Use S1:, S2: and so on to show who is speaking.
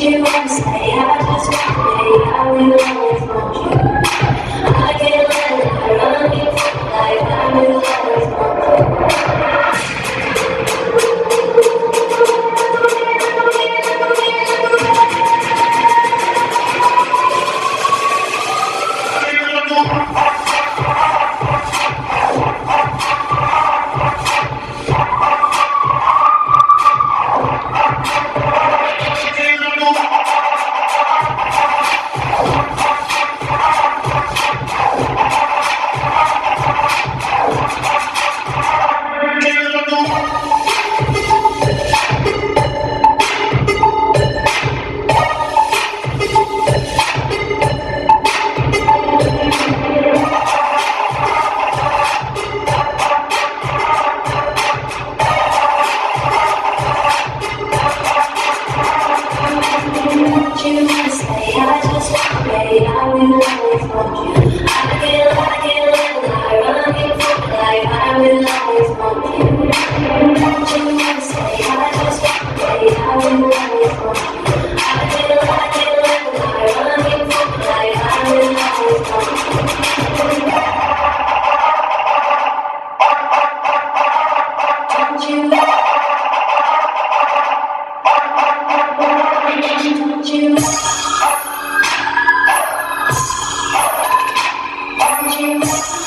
S1: you and say I just want me, I will always want you. Thank you.